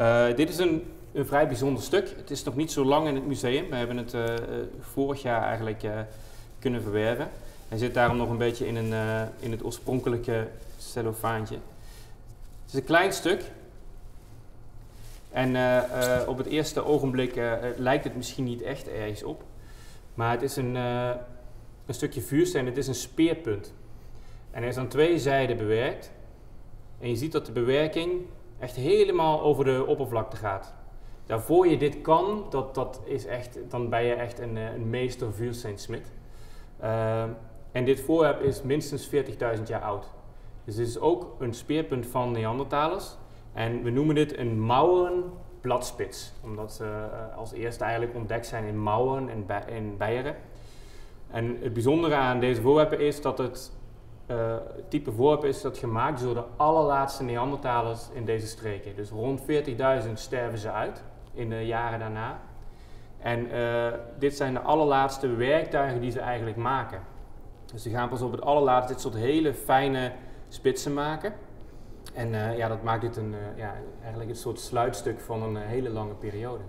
Uh, dit is een, een, vrij bijzonder stuk. Het is nog niet zo lang in het museum. We hebben het uh, vorig jaar eigenlijk kunnen verwerven. Hij zit daarom nog een beetje in, een, in het oorspronkelijke cellofaantje. Het is een klein stuk. En op het eerste ogenblik lijkt het misschien niet echt ergens op. Maar het is een, een stukje vuursteen, het is een speerpunt. En hij is aan twee zijden bewerkt. En je ziet dat de bewerking echt helemaal over de oppervlakte gaat. Daarvoor je dit kan, dat, dat is echt, dan ben je echt een, eh, een meester vuursteensmid. Uh, en dit voorwerp is minstens 40.000 jaar oud. Dus dit is ook een speerpunt van Neandertalers. En we noemen dit een mouwen bladspits. Omdat ze uh, als eerste eigenlijk ontdekt zijn in Mouwen en in Beieren. En het bijzondere aan deze voorwerpen is dat het uh, type voorwerp is dat gemaakt door de allerlaatste Neandertalers in deze streken. Dus rond 40.000 sterven ze uit in de jaren daarna. En uh, dit zijn de allerlaatste werktuigen die ze eigenlijk maken. Dus ze gaan pas op het allerlaatste dit soort hele fijne spitsen maken. En uh, ja, dat maakt dit een, ja, eigenlijk een soort sluitstuk van een hele lange periode.